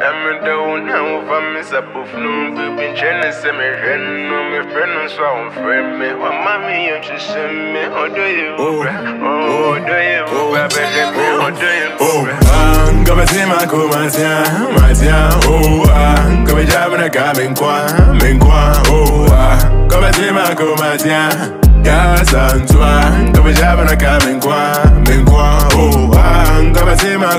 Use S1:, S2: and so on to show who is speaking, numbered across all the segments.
S1: Amido now for me sapufnu Bibi chene se me reno Me freno so on friend me Wa mami you to send me Odo you bra Oh odo you Bebe me odo you
S2: Oh,
S1: bra
S2: ah, come si ma come sia, ma sia, oh, ah, come già me ne camin qua, min qua, oh, ah, come si ma come sia, Yaa Asantewaa, come già me ne camin qua, min qua, oh, ah, come si ma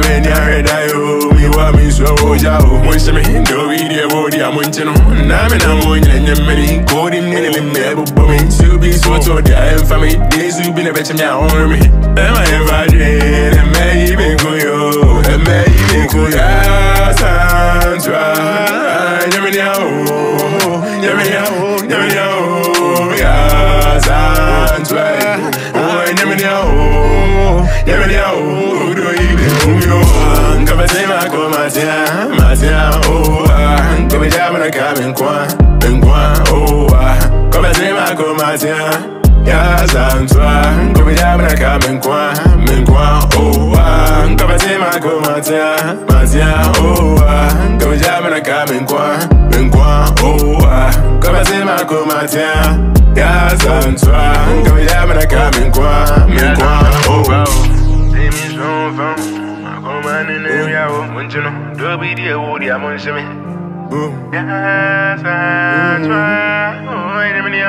S2: ne camin qua, oh, ya san tua, oh. Me me me. Me fabbing come ni foul. Cramming ya red eye, oh, me want me so jao. Once me video on. Now me na me, me to be so to me. Been a bitch, me on me. Am I ever dead? Am I even go yo? Am I even go ya? Sandra. Nyame ni awo, nyame ni awo, nyame ni awo, ya Sandra. Oh, nyame ni awo, nyame ni awo, do ibe kumyo. Kama sema kwa matia, matia, oh, ah. Kama jamu na kama nkwa, nkwa, oh, ah. Kama sema kwa matia, ya Sandra. Kama jamu na kama nkwa, nkwa, oh, ah. Kama sema kwa matia, matia, oh, ah. Kama jamu na kama nkwa, nkwa, oh, ah. Kama sema kwa matia, ya Sandra. Kama jamu na kama nkwa,
S1: area Want you know? Do be the woody I'm on shimmy Yes, I try. Oh, give me the